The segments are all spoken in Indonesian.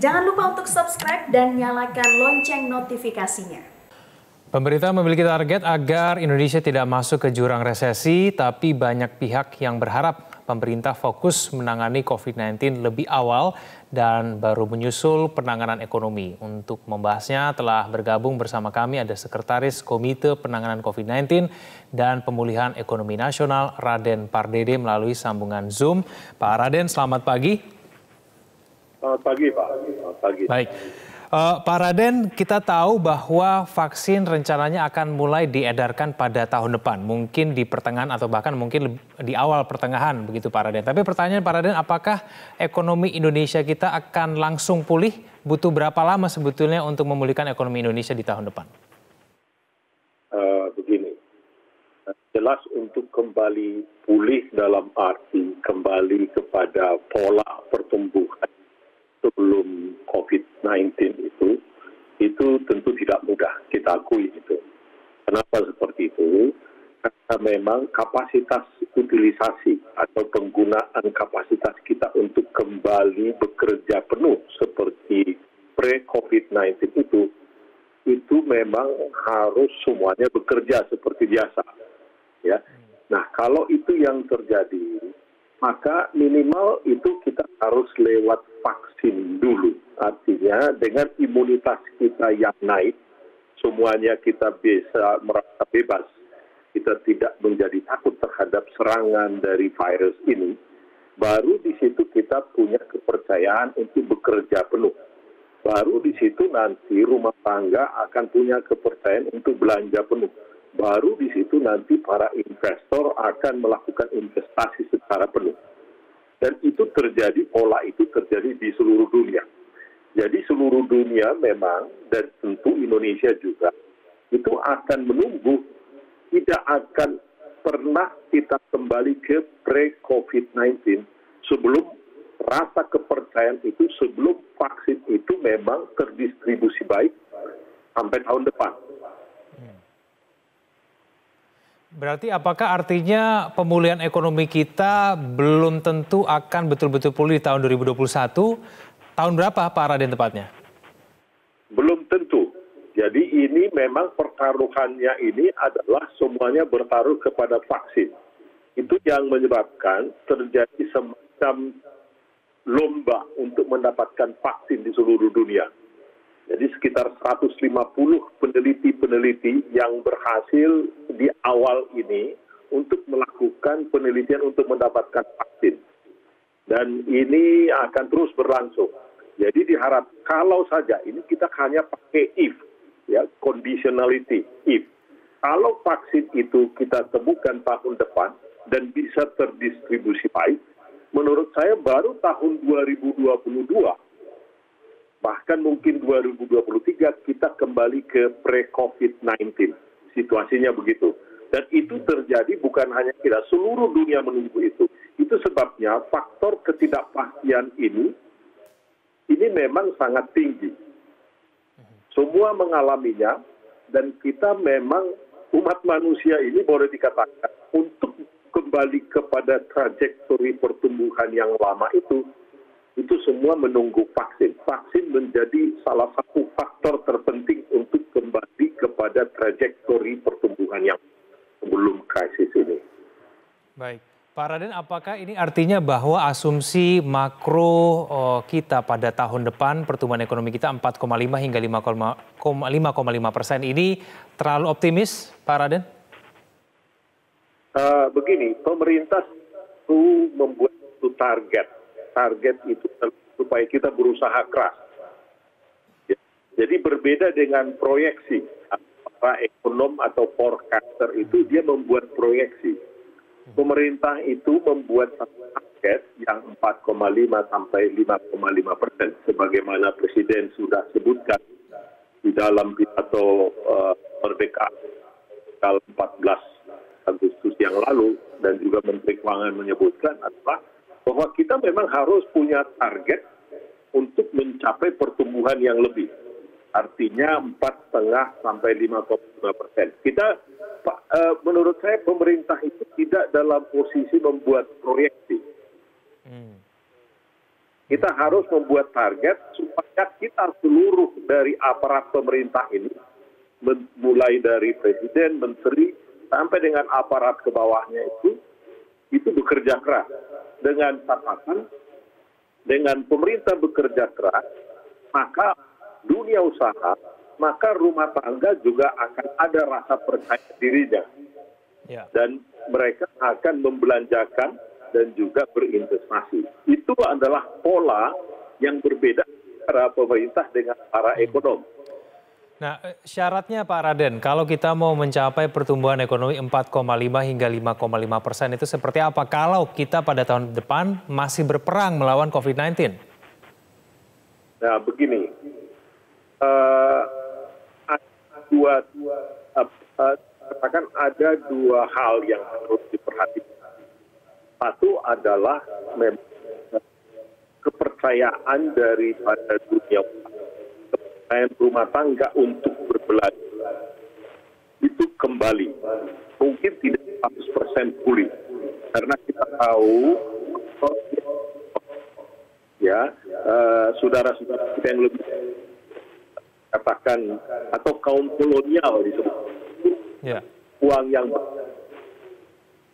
Jangan lupa untuk subscribe dan nyalakan lonceng notifikasinya. Pemerintah memiliki target agar Indonesia tidak masuk ke jurang resesi, tapi banyak pihak yang berharap pemerintah fokus menangani COVID-19 lebih awal dan baru menyusul penanganan ekonomi. Untuk membahasnya telah bergabung bersama kami ada Sekretaris Komite Penanganan COVID-19 dan Pemulihan Ekonomi Nasional Raden Pardede melalui sambungan Zoom. Pak Raden, selamat pagi. Selamat pagi, Pak. Selamat pagi. Baik. Uh, Pak Raden, kita tahu bahwa vaksin rencananya akan mulai diedarkan pada tahun depan, mungkin di pertengahan atau bahkan mungkin di awal pertengahan begitu Pak Raden. Tapi pertanyaan Pak Raden, apakah ekonomi Indonesia kita akan langsung pulih? Butuh berapa lama sebetulnya untuk memulihkan ekonomi Indonesia di tahun depan? Uh, begini, jelas untuk kembali pulih dalam arti kembali kepada pola pertumbuhan sebelum COVID-19 itu, itu tentu tidak mudah, kita akui itu. Kenapa seperti itu? Karena memang kapasitas utilisasi atau penggunaan kapasitas kita untuk kembali bekerja penuh seperti pre-COVID-19 itu, itu memang harus semuanya bekerja seperti biasa. Ya. Nah, kalau itu yang terjadi, maka minimal itu kita harus lewat vaksin dulu. Artinya dengan imunitas kita yang naik, semuanya kita bisa merasa bebas. Kita tidak menjadi takut terhadap serangan dari virus ini. Baru di situ kita punya kepercayaan untuk bekerja penuh. Baru di situ nanti rumah tangga akan punya kepercayaan untuk belanja penuh baru di situ nanti para investor akan melakukan investasi secara penuh. Dan itu terjadi, pola itu terjadi di seluruh dunia. Jadi seluruh dunia memang, dan tentu Indonesia juga, itu akan menunggu, tidak akan pernah kita kembali ke pre-COVID-19 sebelum rasa kepercayaan itu, sebelum vaksin itu memang terdistribusi baik sampai tahun depan. Berarti apakah artinya pemulihan ekonomi kita belum tentu akan betul-betul pulih di tahun 2021? Tahun berapa Pak Raden tepatnya? Belum tentu. Jadi ini memang pertaruhannya ini adalah semuanya bertaruh kepada vaksin. Itu yang menyebabkan terjadi semacam lomba untuk mendapatkan vaksin di seluruh dunia. Jadi sekitar 150 peneliti-peneliti yang berhasil di awal ini untuk melakukan penelitian untuk mendapatkan vaksin. Dan ini akan terus berlangsung. Jadi diharap kalau saja ini kita hanya pakai if, ya conditionality if. Kalau vaksin itu kita temukan tahun depan dan bisa terdistribusi baik, menurut saya baru tahun 2022 bahkan mungkin 2023 kita kembali ke pre-COVID-19. Situasinya begitu. Dan itu terjadi bukan hanya kita, seluruh dunia menunggu itu. Itu sebabnya faktor ketidakpastian ini, ini memang sangat tinggi. Semua mengalaminya, dan kita memang umat manusia ini boleh dikatakan untuk kembali kepada trajektori pertumbuhan yang lama itu itu semua menunggu vaksin. Vaksin menjadi salah satu faktor terpenting untuk kembali kepada trajektori pertumbuhan yang sebelum krisis ini. Baik. Pak Raden, apakah ini artinya bahwa asumsi makro oh, kita pada tahun depan pertumbuhan ekonomi kita 4,5 hingga 5,5 persen ini terlalu optimis, Pak Raden? Uh, begini, pemerintah itu membuat satu target target itu supaya kita berusaha keras. Jadi berbeda dengan proyeksi. Para ekonom atau forecaster itu dia membuat proyeksi. Pemerintah itu membuat target yang 4,5 sampai 5,5 persen. Sebagaimana Presiden sudah sebutkan di dalam pidato uh, merdeka tanggal 14 Agustus yang lalu dan juga Menteri Keuangan menyebutkan adalah bahwa kita memang harus punya target untuk mencapai pertumbuhan yang lebih. Artinya empat setengah sampai lima persen. Kita, uh, menurut saya pemerintah itu tidak dalam posisi membuat proyeksi. Hmm. kita harus membuat target supaya kita seluruh dari aparat pemerintah ini, mulai dari presiden, menteri, sampai dengan aparat ke bawahnya itu, itu bekerja keras dengan catatan, dengan pemerintah bekerja keras, maka dunia usaha, maka rumah tangga juga akan ada rasa percaya dirinya. Ya. Dan mereka akan membelanjakan dan juga berinvestasi. Itu adalah pola yang berbeda antara pemerintah dengan para ekonom. Nah, eh, syaratnya Pak Raden, kalau kita mau mencapai pertumbuhan ekonomi 4,5 hingga 5,5 persen itu seperti apa? Kalau kita pada tahun depan masih berperang melawan COVID-19? Nah, begini, uh, ada dua, uh, uh, katakan ada dua hal yang harus diperhatikan. Satu adalah memang kepercayaan daripada dunia kepercayaan rumah tangga untuk berbelanja itu kembali mungkin tidak 100% pulih karena kita tahu ya saudara-saudara kita yang lebih katakan atau kaum kolonial disebut Ya. uang yang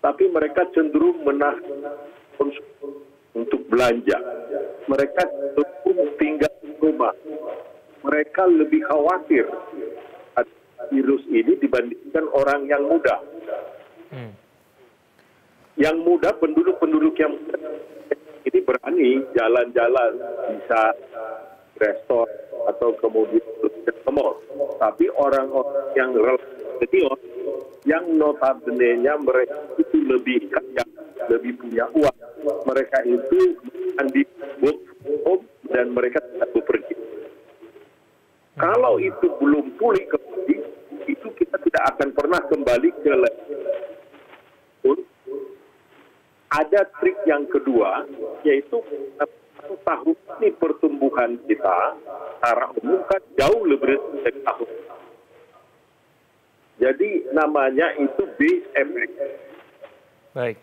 tapi mereka cenderung menahan untuk belanja. Mereka cenderung tinggal di rumah. Mereka lebih khawatir virus ini dibandingkan orang yang muda. Hmm. Yang muda, penduduk-penduduk yang ini berani jalan-jalan, bisa restoran atau kemudian ke mall. Tapi orang-orang yang relatif senior, yang notabene-nya mereka itu lebih kaya, lebih punya uang. Mereka itu di work home dan mereka tidak bepergian. Kalau itu belum pulih kembali, itu kita tidak akan pernah kembali ke level ada trik yang kedua, yaitu satu tahun ini pertumbuhan kita secara umum kan jauh lebih dari tahun. Jadi namanya itu base effect. Baik.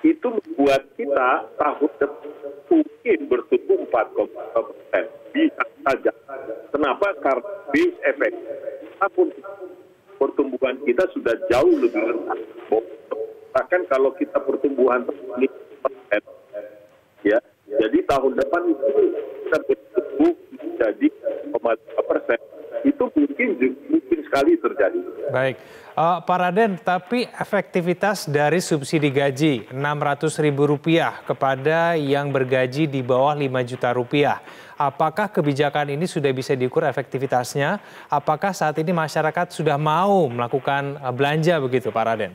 Itu membuat kita tahun depan mungkin bertumbuh 4,5 persen. Bisa saja. Kenapa? Karena base effect. Tahun pertumbuhan kita sudah jauh lebih rendah. Bahkan kalau kita pertumbuhan persen, ya, jadi tahun depan itu kita bertumbuh menjadi 5 persen. Itu mungkin mungkin sekali terjadi. Baik, uh, Pak Raden, tapi efektivitas dari subsidi gaji Rp600.000 kepada yang bergaji di bawah 5 juta rupiah, apakah kebijakan ini sudah bisa diukur efektivitasnya? Apakah saat ini masyarakat sudah mau melakukan uh, belanja begitu, Pak Raden?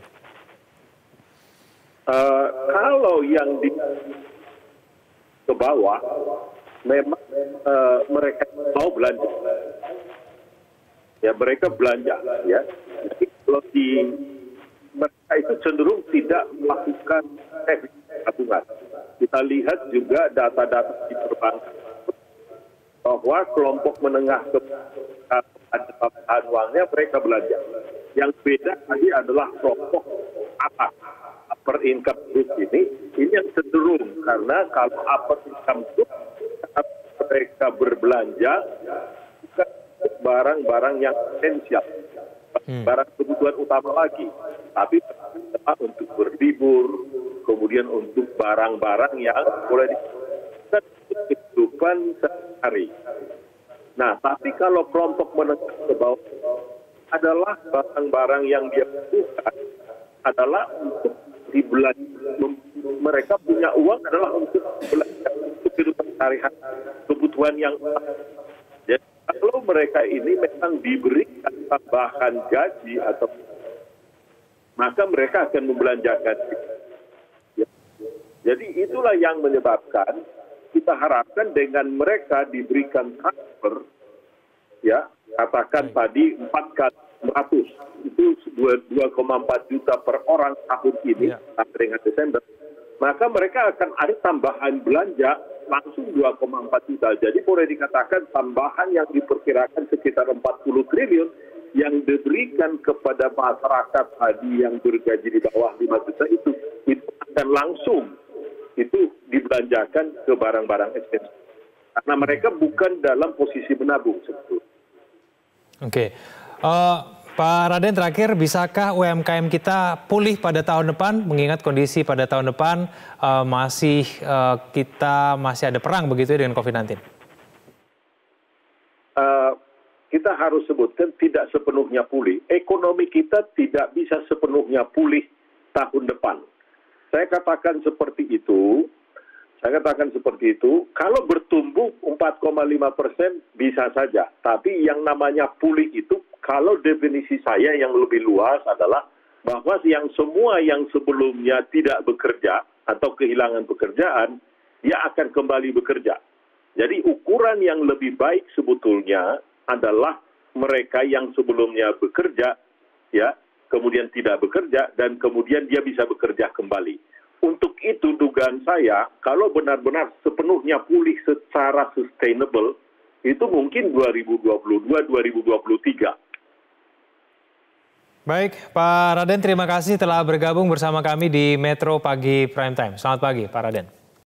Uh, kalau yang di ke bawah memang uh, mereka mau belanja ya mereka belanja ya. Jadi kalau di mereka itu cenderung tidak melakukan tabungan. Kita lihat juga data-data di perbankan bahwa kelompok menengah ke ada uangnya mereka belanja. Yang beda tadi adalah kelompok atas upper income group ini ini yang cenderung. Karena kalau upper income group mereka berbelanja barang-barang yang esensial. Barang kebutuhan utama lagi. Tapi untuk berlibur kemudian untuk barang-barang yang boleh kehidupan sehari. Nah tapi kalau kelompok menengah ke bawah adalah barang-barang yang dia butuhkan adalah untuk dibelanja mereka punya uang adalah untuk belanja untuk kehidupan sehari-hari. Kebutuhan yang mereka ini memang diberikan tambahan gaji atau maka mereka akan membelanjakan ya. jadi itulah yang menyebabkan kita harapkan dengan mereka diberikan transfer ya katakan tadi empat kali 100 itu 2,4 juta per orang tahun ini Ya. sampai dengan Desember maka mereka akan ada tambahan belanja langsung 2,4 juta. Jadi boleh dikatakan tambahan yang diperkirakan sekitar 40 triliun yang diberikan kepada masyarakat tadi yang bergaji di bawah 5 juta itu itu akan langsung itu dibelanjakan ke barang-barang esensial karena mereka bukan dalam posisi menabung sebetulnya. Oke, uh, Pak Raden terakhir, bisakah UMKM kita pulih pada tahun depan, mengingat kondisi pada tahun depan uh, masih uh, kita masih ada perang begitu ya dengan COVID-19? Uh, kita harus sebutkan tidak sepenuhnya pulih. Ekonomi kita tidak bisa sepenuhnya pulih tahun depan. Saya katakan seperti itu saya katakan seperti itu, kalau bertumbuh 4,5 persen bisa saja. Tapi yang namanya pulih itu, kalau definisi saya yang lebih luas adalah bahwa yang semua yang sebelumnya tidak bekerja atau kehilangan pekerjaan, dia akan kembali bekerja. Jadi ukuran yang lebih baik sebetulnya adalah mereka yang sebelumnya bekerja, ya, kemudian tidak bekerja dan kemudian dia bisa bekerja kembali untuk itu dugaan saya kalau benar-benar sepenuhnya pulih secara sustainable itu mungkin 2022 2023 Baik, Pak Raden terima kasih telah bergabung bersama kami di Metro Pagi Prime Time. Selamat pagi, Pak Raden.